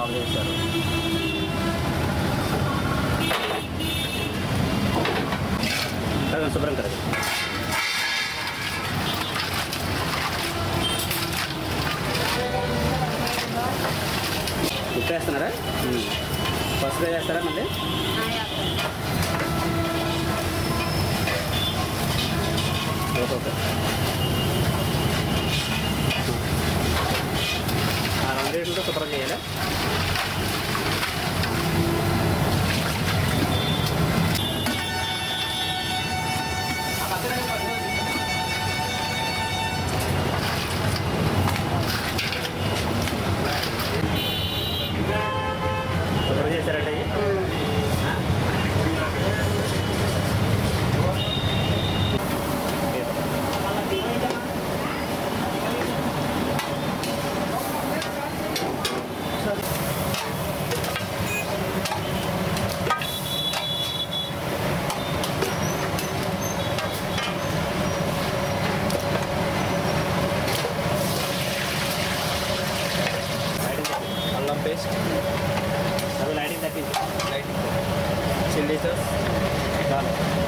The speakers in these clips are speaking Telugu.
బాగా చేశారు శుభ్రం కడగండి ఉప్పు వేస్తున్నారా ఉమ్. పసుపు వేస్తారా మళ్ళీ? Okay okay. Jesus. Obrigado.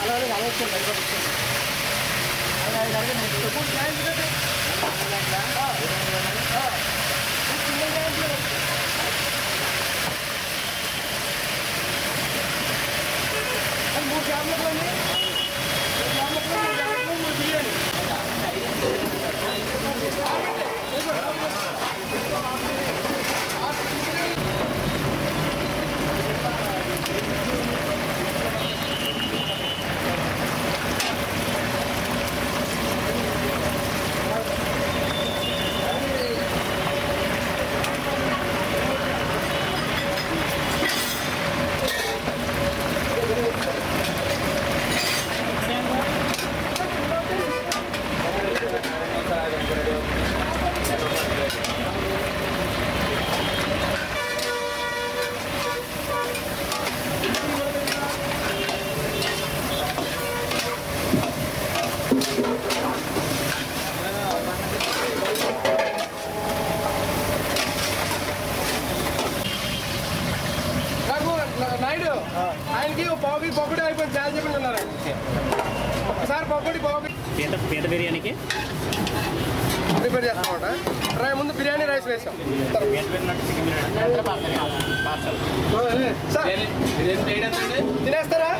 అలాగే అలాగే నేను ఎప్పుడు జాయిన్ కదా నాయుడు ఆయనకి పౌకి పకోడీ అయిపోయింది. చాలా చెప్పండి ఉన్నారు. ఒకసారి పకోడీ పౌకి పీత పీత బిర్యానీకి? ప్రిపేర్ చేస్తామట రై ముందు బిర్యానీ రైస్ వేసాం. తినేస్తారా?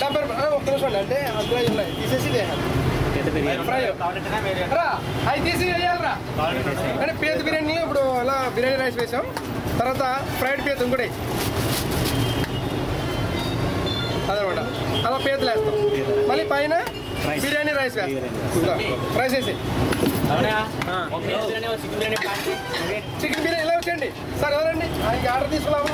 డెబ్బై రూపాయలు ఒక్క నిమిషం అండి అంటే అందులో ఉన్నాయి. తీసేసి అవి తీసి వేయాలరా. అంటే పీత బిర్యానీ ఇప్పుడు అలా బిర్యానీ రైస్ వేసాం. తర్వాత ఫ్రైడ్ పీత ఇంకోటి. అదనమాట అలా పీతలు వేస్తాం. మళ్ళీ పైన రైస్. బిర్యానీ రైస్ వేస్తాం. రైస్. వేసి. చికెన్ బిర్యానీ ఇలా వచ్చేయండి. సార్ ఎవరండి ఆయనకి ఆర్డర్ తీసుకున్నాము